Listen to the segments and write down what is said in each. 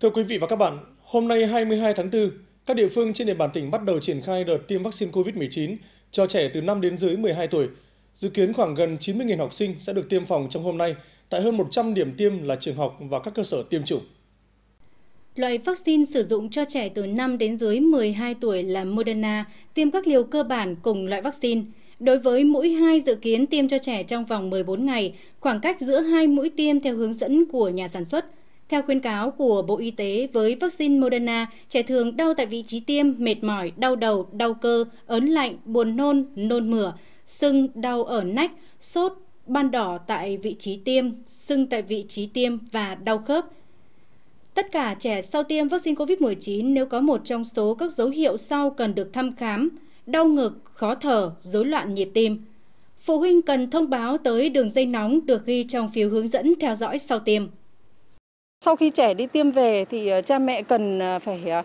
Thưa quý vị và các bạn, hôm nay 22 tháng 4, các địa phương trên địa bàn tỉnh bắt đầu triển khai đợt tiêm vaccine COVID-19 cho trẻ từ 5 đến dưới 12 tuổi. Dự kiến khoảng gần 90.000 học sinh sẽ được tiêm phòng trong hôm nay tại hơn 100 điểm tiêm là trường học và các cơ sở tiêm chủng. Loại vaccine sử dụng cho trẻ từ 5 đến dưới 12 tuổi là Moderna, tiêm các liều cơ bản cùng loại vaccine. Đối với mũi 2 dự kiến tiêm cho trẻ trong vòng 14 ngày, khoảng cách giữa hai mũi tiêm theo hướng dẫn của nhà sản xuất. Theo khuyến cáo của Bộ Y tế, với vaccine Moderna, trẻ thường đau tại vị trí tiêm, mệt mỏi, đau đầu, đau cơ, ớn lạnh, buồn nôn, nôn mửa, sưng, đau ở nách, sốt, ban đỏ tại vị trí tiêm, sưng tại vị trí tiêm và đau khớp. Tất cả trẻ sau tiêm vaccine COVID-19 nếu có một trong số các dấu hiệu sau cần được thăm khám, đau ngực, khó thở, rối loạn nhịp tim. Phụ huynh cần thông báo tới đường dây nóng được ghi trong phiếu hướng dẫn theo dõi sau tiêm. Sau khi trẻ đi tiêm về thì ờ, cha mẹ cần ờ, phải ờ,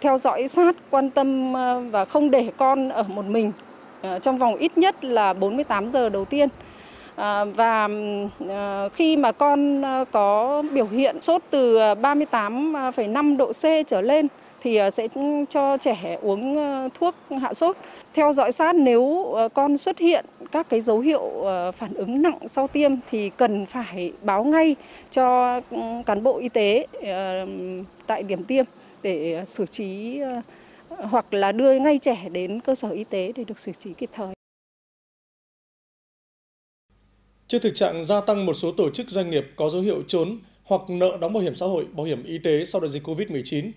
theo dõi sát, quan tâm và không để con ở một mình trong vòng ít nhất là 48 giờ đầu tiên. Và khi mà con có biểu hiện sốt từ 38,5 độ C trở lên thì ờ, sẽ cho trẻ uống ờ, thuốc hạ sốt. Theo dõi sát nếu ờ, con xuất hiện các cái dấu hiệu phản ứng nặng sau tiêm thì cần phải báo ngay cho ừ, cán bộ y tế tại điểm tiêm để xử trí hoặc là đưa ngay trẻ đến cơ sở y tế để được xử trí kịp thời. Trước thực trạng gia tăng một số tổ chức doanh nghiệp có dấu hiệu trốn hoặc nợ đóng bảo hiểm xã hội, bảo hiểm y tế sau đại dịch COVID-19,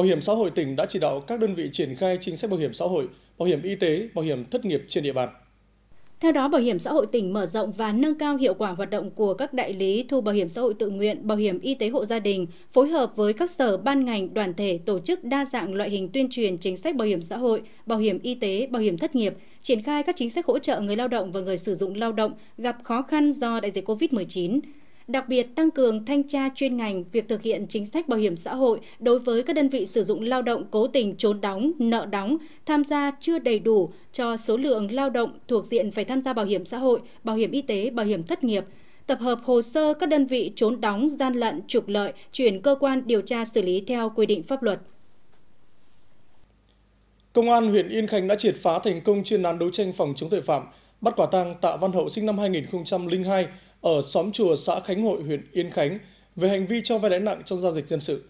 Bảo hiểm xã hội tỉnh đã chỉ đạo các đơn vị triển khai chính sách bảo hiểm xã hội, bảo hiểm y tế, bảo hiểm thất nghiệp trên địa bàn. Theo đó, Bảo hiểm xã hội tỉnh mở rộng và nâng cao hiệu quả hoạt động của các đại lý thu bảo hiểm xã hội tự nguyện, bảo hiểm y tế hộ gia đình, phối hợp với các sở ban ngành, đoàn thể tổ chức đa dạng loại hình tuyên truyền chính sách bảo hiểm xã hội, bảo hiểm y tế, bảo hiểm thất nghiệp, triển khai các chính sách hỗ trợ người lao động và người sử dụng lao động gặp khó khăn do đại dịch COVID-19 đặc biệt tăng cường thanh tra chuyên ngành việc thực hiện chính sách bảo hiểm xã hội đối với các đơn vị sử dụng lao động cố tình trốn đóng, nợ đóng, tham gia chưa đầy đủ cho số lượng lao động thuộc diện phải tham gia bảo hiểm xã hội, bảo hiểm y tế, bảo hiểm thất nghiệp, tập hợp hồ sơ các đơn vị trốn đóng, gian lận, trục lợi, chuyển cơ quan điều tra xử lý theo quy định pháp luật. Công an huyện Yên Khánh đã triệt phá thành công chuyên án đấu tranh phòng chống tội phạm, bắt quả tang Tạ Văn Hậu sinh năm 2002 ở xóm chùa xã Khánh Hội, huyện Yên Khánh về hành vi cho vay lãi nặng trong giao dịch dân sự.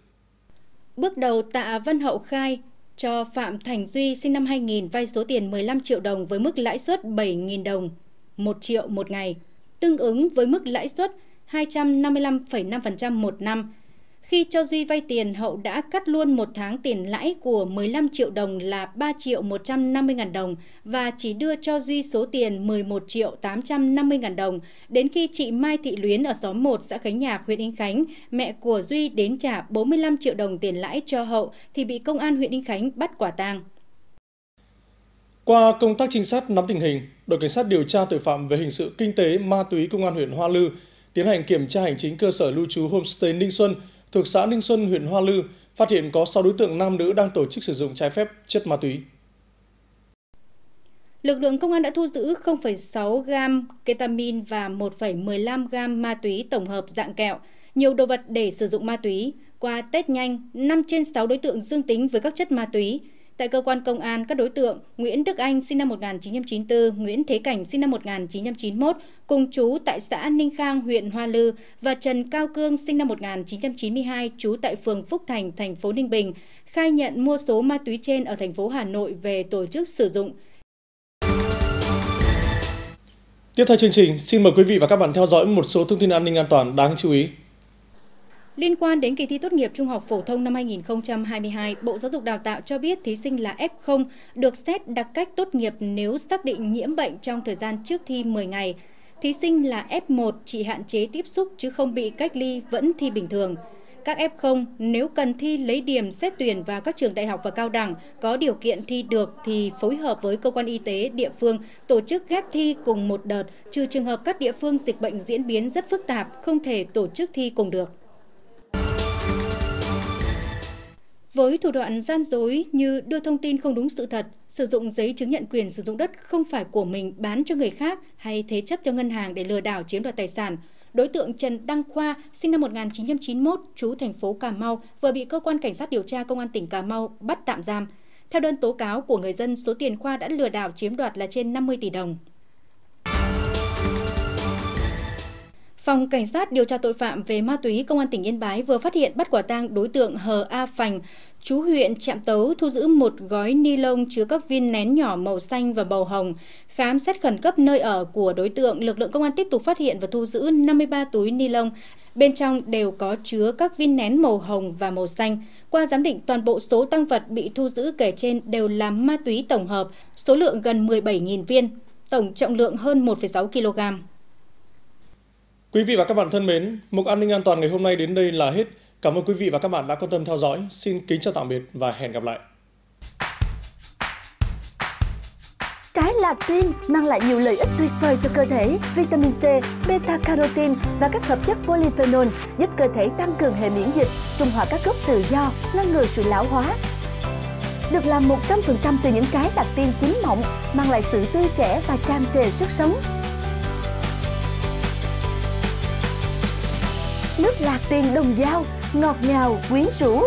Bước đầu Tạ Văn Hậu khai cho Phạm Thành Duy sinh năm 2000 vay số tiền 15 triệu đồng với mức lãi suất 7.000 đồng 1 triệu một ngày, tương ứng với mức lãi suất 255,5% một năm khi cho Duy vay tiền, Hậu đã cắt luôn một tháng tiền lãi của 15 triệu đồng là 3 triệu 150 ngàn đồng và chỉ đưa cho Duy số tiền 11 triệu 850 ngàn đồng. Đến khi chị Mai Thị Luyến ở xóm 1 xã Khánh Nhạc, huyện Yên Khánh, mẹ của Duy đến trả 45 triệu đồng tiền lãi cho Hậu thì bị công an huyện Yên Khánh bắt quả tang. Qua công tác trinh sát nắm tình hình, đội cảnh sát điều tra tội phạm về hình sự kinh tế ma túy công an huyện Hoa Lư tiến hành kiểm tra hành chính cơ sở lưu trú homestay Ninh Xuân thuộc xã Ninh Xuân, huyện Hoa Lư, phát hiện có 6 đối tượng nam nữ đang tổ chức sử dụng trái phép chất ma túy. Lực lượng công an đã thu giữ 0,6 gam ketamin và 1,15 gam ma túy tổng hợp dạng kẹo, nhiều đồ vật để sử dụng ma túy. Qua test nhanh, 5 trên 6 đối tượng dương tính với các chất ma túy, Tại cơ quan công an, các đối tượng Nguyễn Đức Anh sinh năm 1994, Nguyễn Thế Cảnh sinh năm 1991 cùng chú tại xã Ninh Khang, huyện Hoa Lư và Trần Cao Cương sinh năm 1992 trú tại phường Phúc Thành, thành phố Ninh Bình khai nhận mua số ma túy trên ở thành phố Hà Nội về tổ chức sử dụng. Tiếp theo chương trình, xin mời quý vị và các bạn theo dõi một số thông tin an ninh an toàn đáng chú ý. Liên quan đến kỳ thi tốt nghiệp trung học phổ thông năm 2022, Bộ Giáo dục Đào tạo cho biết thí sinh là F0 được xét đặc cách tốt nghiệp nếu xác định nhiễm bệnh trong thời gian trước thi 10 ngày. Thí sinh là F1 chỉ hạn chế tiếp xúc chứ không bị cách ly vẫn thi bình thường. Các F0 nếu cần thi lấy điểm xét tuyển vào các trường đại học và cao đẳng có điều kiện thi được thì phối hợp với cơ quan y tế địa phương tổ chức ghép thi cùng một đợt, trừ trường hợp các địa phương dịch bệnh diễn biến rất phức tạp không thể tổ chức thi cùng được. Với thủ đoạn gian dối như đưa thông tin không đúng sự thật, sử dụng giấy chứng nhận quyền sử dụng đất không phải của mình bán cho người khác hay thế chấp cho ngân hàng để lừa đảo chiếm đoạt tài sản, Đối tượng Trần Đăng Khoa, sinh năm 1991, trú thành phố Cà Mau, vừa bị cơ quan cảnh sát điều tra công an tỉnh Cà Mau bắt tạm giam. Theo đơn tố cáo của người dân, số tiền Khoa đã lừa đảo chiếm đoạt là trên 50 tỷ đồng. Phòng Cảnh sát điều tra tội phạm về ma túy Công an tỉnh Yên Bái vừa phát hiện bắt quả tang đối tượng Hờ A Phành, chú huyện Trạm Tấu thu giữ một gói ni lông chứa các viên nén nhỏ màu xanh và màu hồng. Khám xét khẩn cấp nơi ở của đối tượng, lực lượng công an tiếp tục phát hiện và thu giữ 53 túi ni lông. Bên trong đều có chứa các viên nén màu hồng và màu xanh. Qua giám định, toàn bộ số tăng vật bị thu giữ kể trên đều là ma túy tổng hợp, số lượng gần 17.000 viên, tổng trọng lượng hơn 1,6 kg. Quý vị và các bạn thân mến, mục an ninh an toàn ngày hôm nay đến đây là hết. Cảm ơn quý vị và các bạn đã quan tâm theo dõi. Xin kính chào tạm biệt và hẹn gặp lại. Trái lạc tiên mang lại nhiều lợi ích tuyệt vời cho cơ thể. Vitamin C, beta carotene và các hợp chất polyphenol giúp cơ thể tăng cường hệ miễn dịch, trung hòa các gốc tự do, ngăn ngừa sự lão hóa. Được làm 100% từ những trái lạc tiên chín mọng, mang lại sự tươi trẻ và tràn trề sức sống. Nước lạc tiên đồng dao, ngọt ngào, quyến rũ,